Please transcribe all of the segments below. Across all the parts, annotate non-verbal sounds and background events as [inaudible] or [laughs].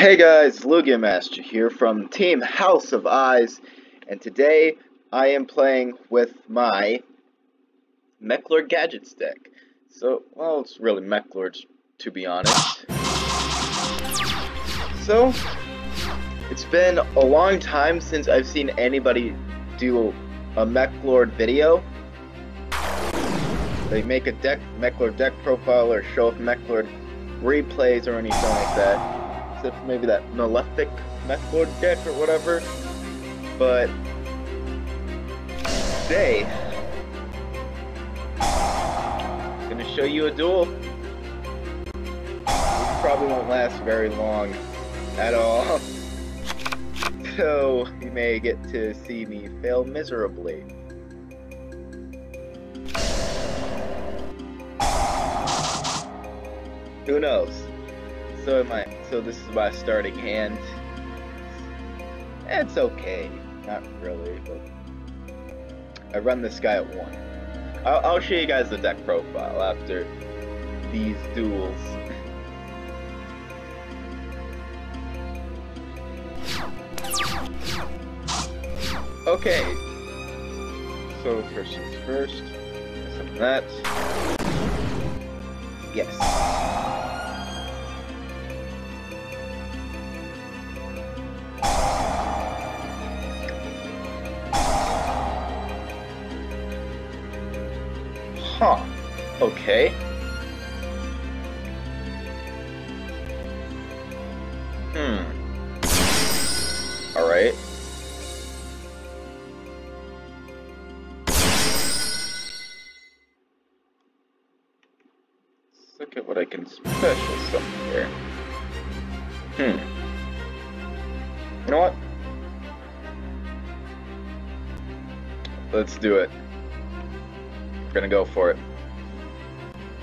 Hey guys, Lugia Master here from Team House of Eyes, and today I am playing with my Meklord Gadgets deck. So, well, it's really Meklord's, to be honest. So, it's been a long time since I've seen anybody do a Meklord video. They make a deck, Meklord deck profile or show off Meklord replays or anything like that maybe that Malefic Meklord deck or whatever. But today, I'm gonna show you a duel. Which probably won't last very long at all. [laughs] So you may get to see me fail miserably. Who knows? So my so this is my starting hand. It's okay, not really, but I run this guy at one. I'll, I'll show you guys the deck profile after these duels. okay, so first things first, some that. Yes. Huh. Okay. Hmm. Alright. Look at what I can special summon here. Hmm. You know what? Let's do it. Gonna go for it.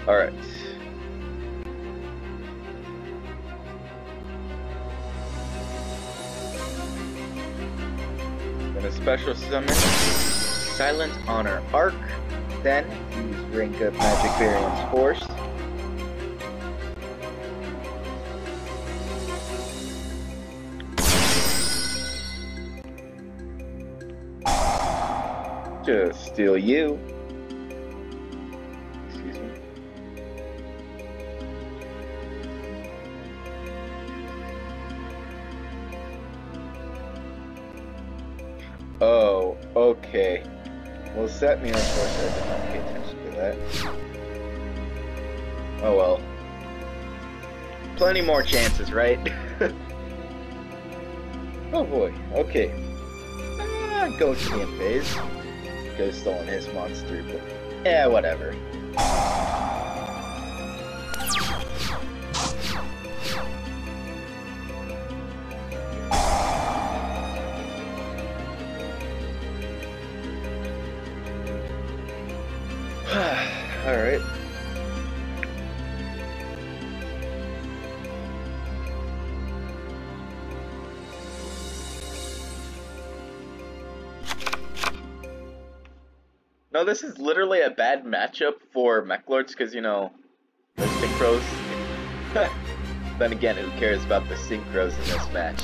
Alright. Then a special summon Silent Honor ARK, then use Rank-Up-Magic Barian's Force. Just steal you. Well, set me, course, I did not pay attention to that. Oh well. Plenty more chances, right? [laughs] oh boy, okay. Ah, go to the phase. Go stolen his monster, but yeah, whatever. This is literally a bad matchup for Meklords because, you know, the Synchros. [laughs] then again, who cares about the Synchros in this match?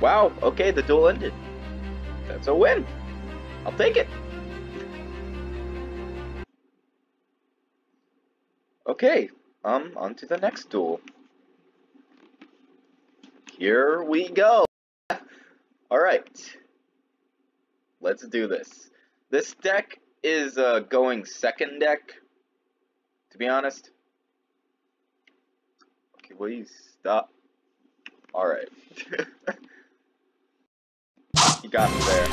Wow, okay, the duel ended. That's a win. I'll take it. Okay, um, on to the next duel. Here we go. Alright. Let's do this. This deck is uh, going second deck, to be honest. Okay, will you stop? Alright. [laughs] you got me there.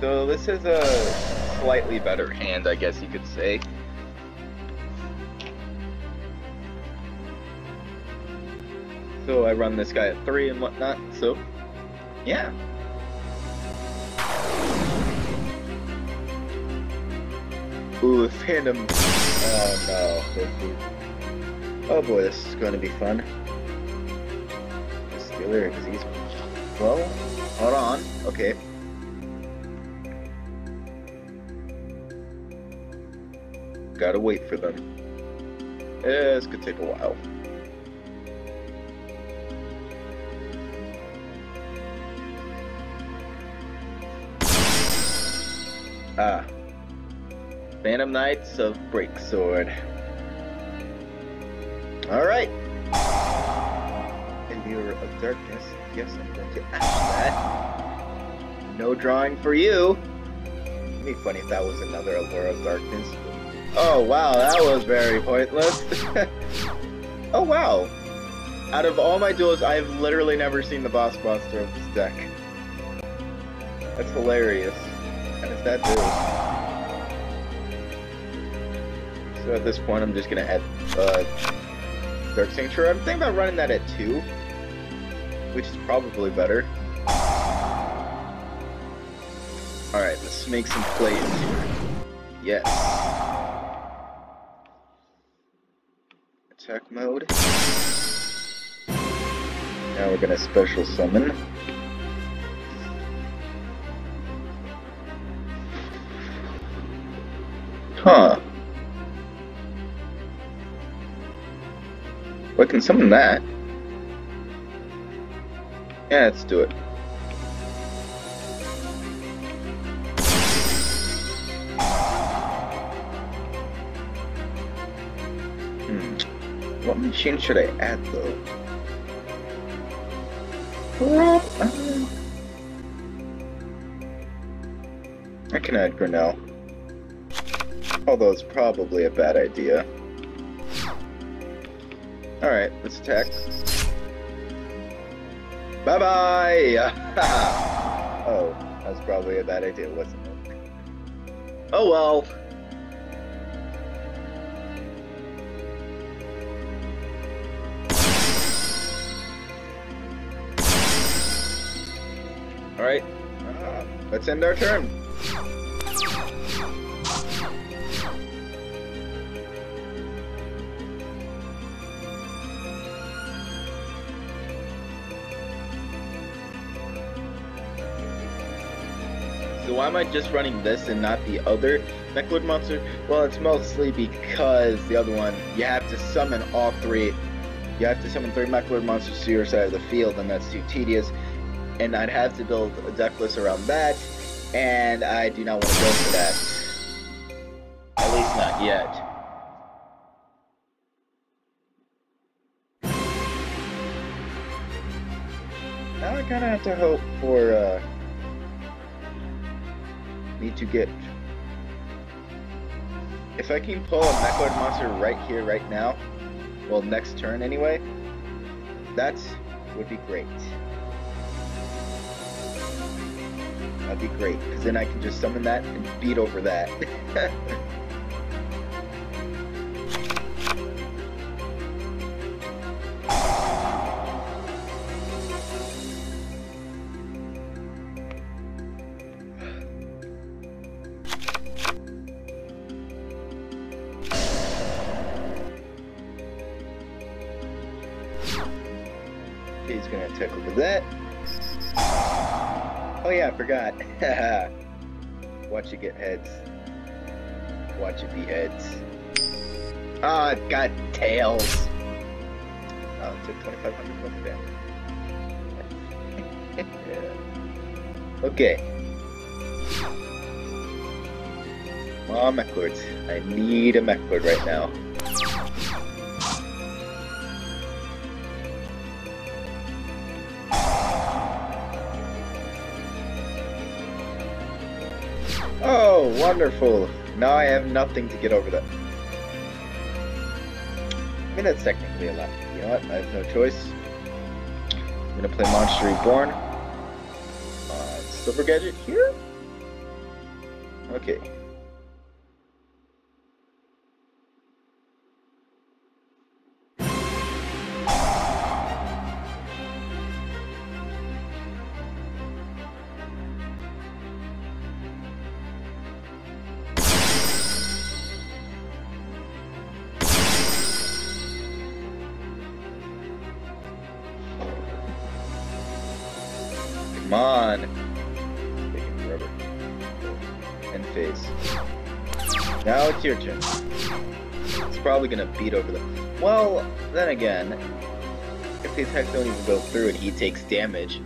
So this is a slightly better hand, I guess you could say. So I run this guy at 3 and whatnot, so yeah. Ooh, Phantom. Oh no. Oh boy, this is going to be fun. Stealer, because he's. Well, hold on. Okay. Gotta wait for them. Yeah, this could take a while. Ah. Phantom Knights of Breaksword. Alright. Allure of Darkness. Yes, I'm going to add that. No drawing for you. It'd be funny if that was another Allure of Darkness. Oh wow, that was very pointless. [laughs] oh wow. Out of all my duels, I've literally never seen the boss monster of this deck. That's hilarious. And it's that dude. So at this point, I'm just gonna add uh, Dark Sanctuary. I'm thinking about running that at 2, which is probably better. Alright, let's make some plays here. Yes. Attack mode. Now we're gonna special summon. Huh. What can summon that? Yeah, let's do it. Hmm. What machine should I add though? What? I can add Granel. Although it's probably a bad idea. Alright, let's attack. Bye bye! [laughs] oh, that was probably a bad idea, wasn't it? Oh well. Alright, uh, let's end our turn. Why am I just running this and not the other Meklord monster? Well, it's mostly because the other one, you have to summon all three. You have to summon three Meklord monsters to your side of the field, and that's too tedious. And I'd have to build a deck list around that, and I do not want to go for that. At least not yet. Now I kind of have to hope for, uh, need to get... If I can pull a Meklord monster right here, right now, well, next turn anyway, that would be great. That'd be great, because then I can just summon that and beat over that. [laughs] Gonna attack over that. Oh yeah, I forgot. [laughs] Watch it get heads. Watch it be heads. Ah, oh, got tails. Oh, it took 2,500 worth of [laughs] damage. yeah. Okay. Oh, Meklords. I need a Meklord right now. Oh, wonderful. Now I have nothing to get over that. I mean, that's technically allowed. You know what? I have no choice. I'm gonna play Monster Reborn. Uh, Silver Gadget here? Okay. Now it's your turn. It's probably gonna beat over the... Well, then again, if the attacks don't even go through and he takes damage,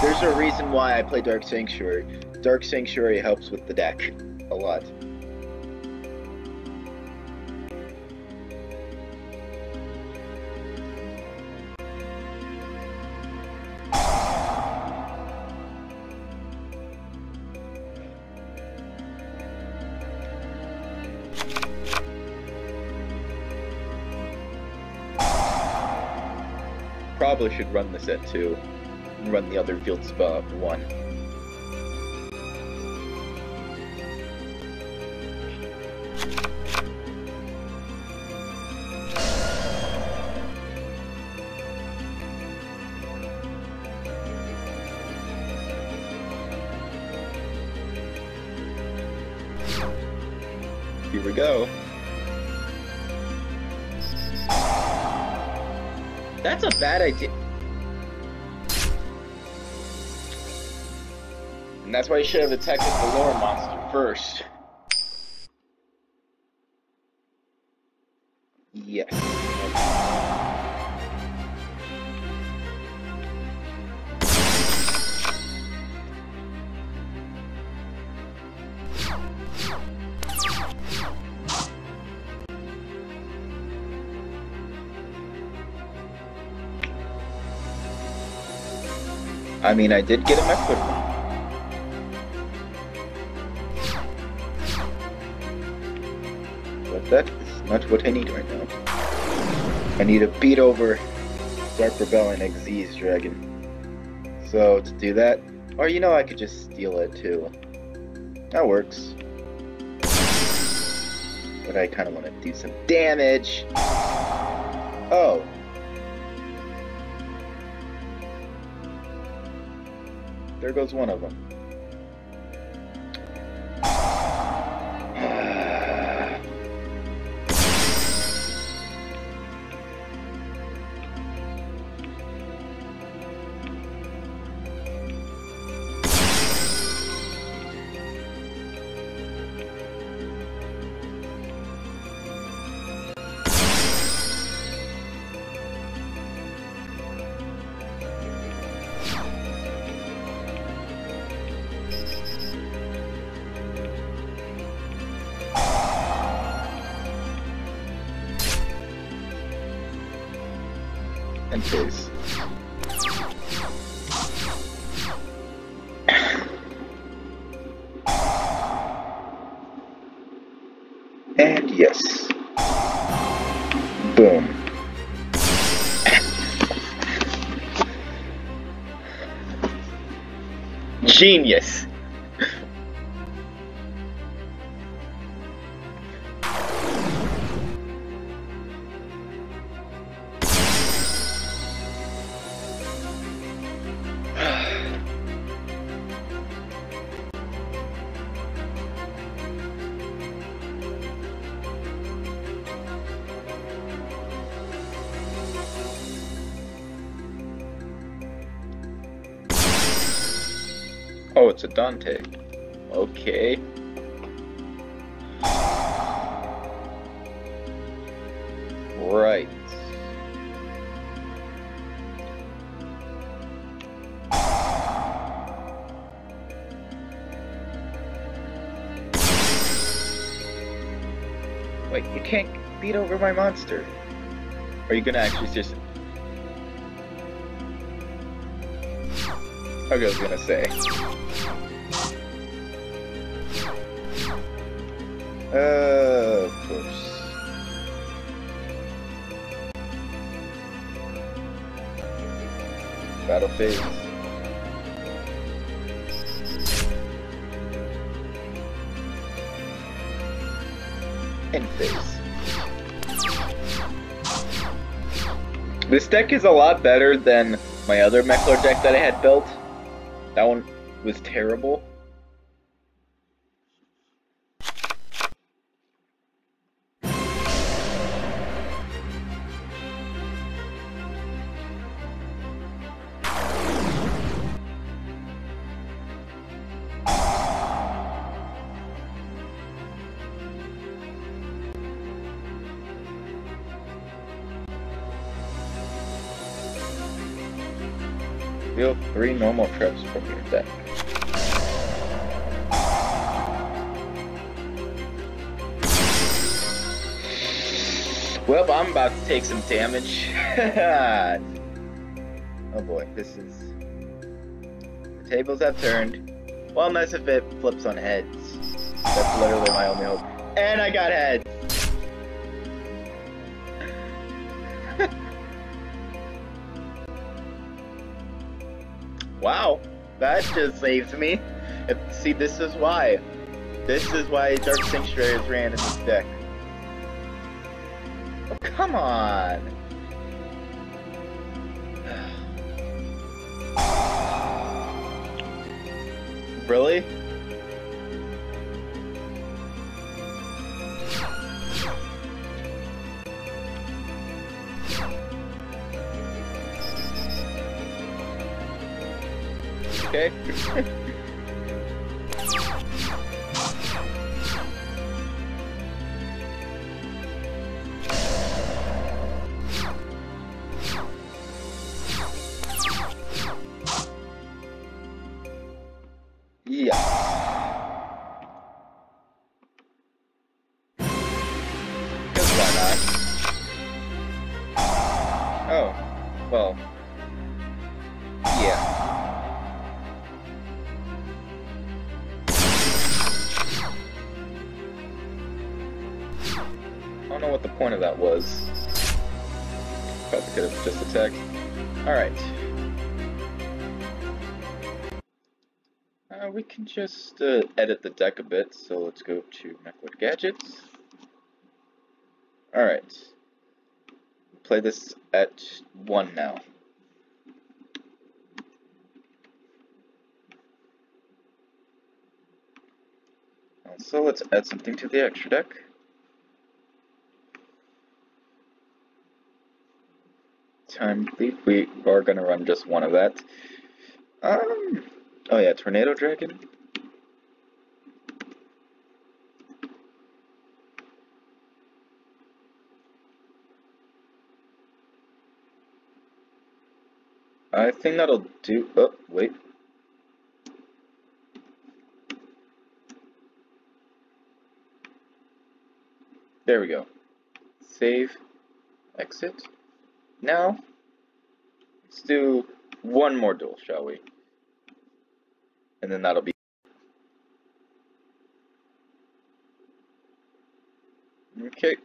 there's a reason why I play Dark Sanctuary. Dark Sanctuary helps with the deck a lot. Probably should run this at 2 and run the other field spa at 1. Here we go. That's a bad idea. And that's why you should have attacked the lower monster first. I mean, I did get a Mequid But that is not what I need right now. I need to beat over Dark Rebellion Xyz Dragon. So, to do that, or you know, I could just steal it too. That works. But I kind of want to do some damage. Oh, There goes one of them. And face. and yes. Boom. Genius. A Dante. Okay. Right. Wait, you can't beat over my monster. Are you gonna actually just... I was gonna say. Of course. Battle phase. End phase. This deck is a lot better than my other Meklord deck that I had built. That one was terrible. Three normal traps from your deck. Well, I'm about to take some damage. [laughs] oh boy, this is... The tables have turned. Well, unless if it flips on heads. That's literally my only hope. And I got heads! Wow, that just saves me. See, this is why. This is why Dark Sanctuary is ran in this deck. Oh, come on! [sighs] really? Okay. [laughs] uh, edit the deck a bit, so let's go to Meklord Gadgets. Alright play this at 1 now. So let's add something to the extra deck. Time Thief, we are going to run just one of that. Um, oh yeah, Tornado Dragon. I think that'll do. Oh, wait. There we go. Save. Exit. Now, let's do one more duel, shall we? And then that'll be. Okay.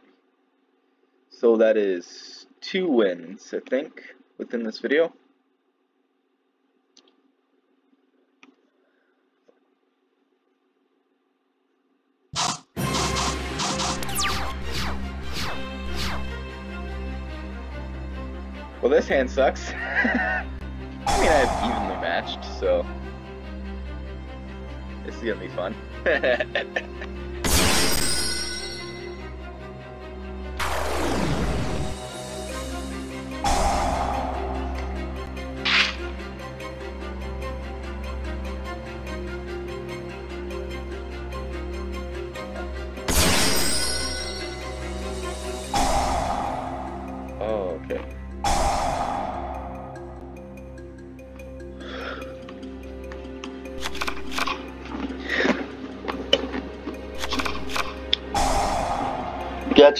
So that is two wins, I think, within this video. Well, this hand sucks. [laughs] I mean, I have evenly matched, so this is gonna be fun. [laughs]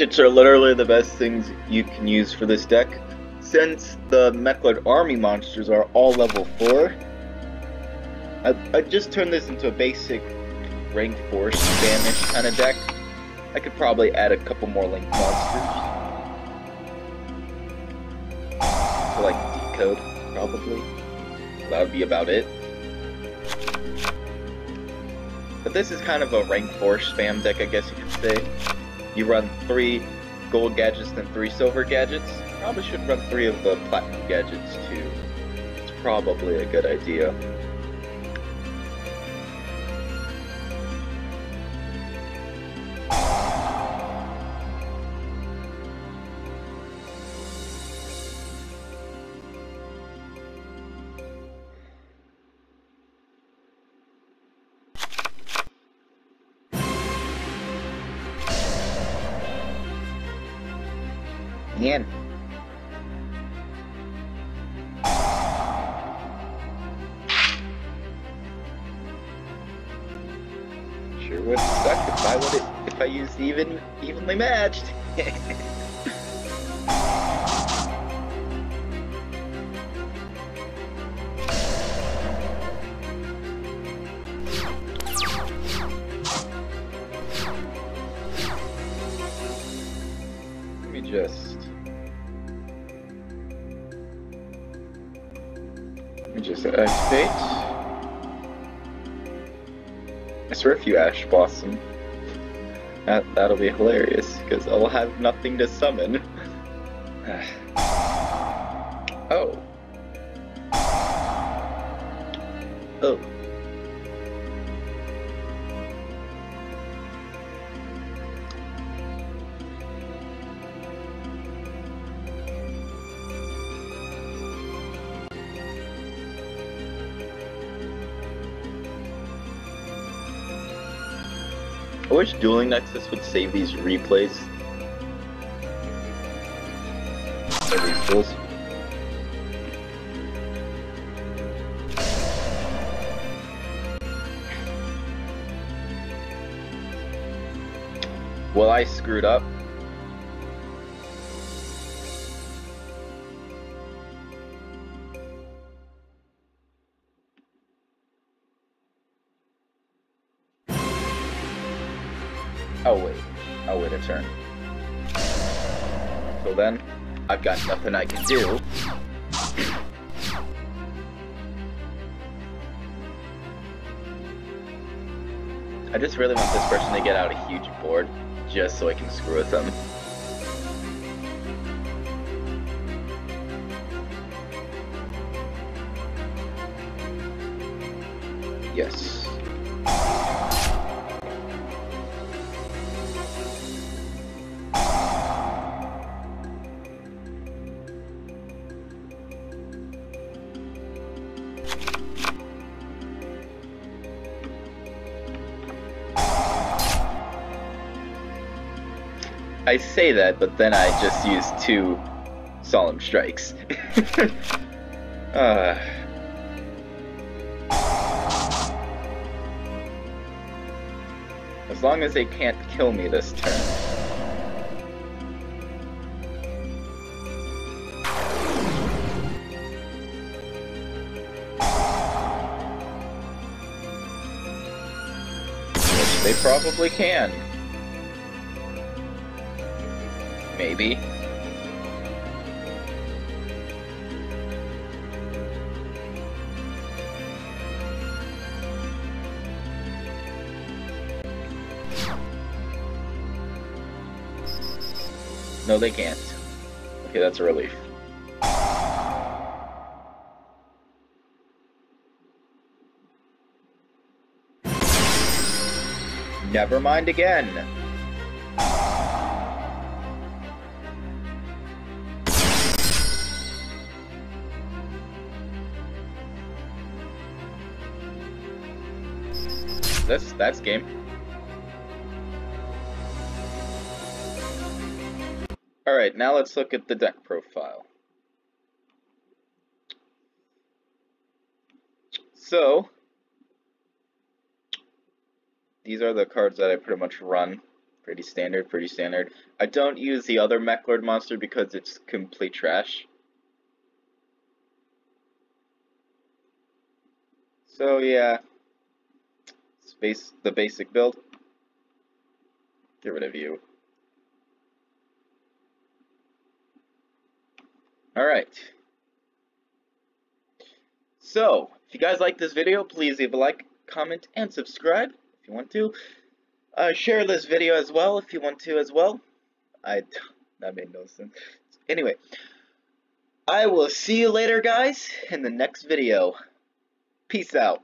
Gadgets are literally the best things you can use for this deck. Since the Meklord army monsters are all level 4, I, I just turned this into a basic rank 4 spamish kind of deck. I could probably add a couple more link monsters. To like decode, probably. That would be about it. But this is kind of a rank 4 spam deck, I guess you could say. You run three gold gadgets and three silver gadgets. Probably should run three of the platinum gadgets too. It's probably a good idea. Bien. Sure would suck if I would if I used even evenly matched. [laughs] That, that'll be hilarious, because I'll have nothing to summon. [sighs] oh. Oh. Wish Dueling Nexus would save these replays. Well, I screwed up. Oh wait, I'll wait a turn. Till then, I've got nothing I can do. I just really want this person to get out a huge board, just so I can screw with them. Yes. I say that, but then I just use two solemn strikes. [laughs] uh. As long as they can't kill me this turn. They probably can. Maybe. No, they can't. Okay, that's a relief. Never mind again. That's that's game. Alright, now let's look at the deck profile. So, these are the cards that I pretty much run. Pretty standard, pretty standard. I don't use the other Meklord monster because it's complete trash. So yeah, space the basic build. Get rid of you. Alright. So, if you guys like this video, please leave a like, comment, and subscribe if you want to. Uh, share this video as well if you want to as well. I [laughs] that made no sense. Anyway, I will see you later, guys, in the next video. Peace out.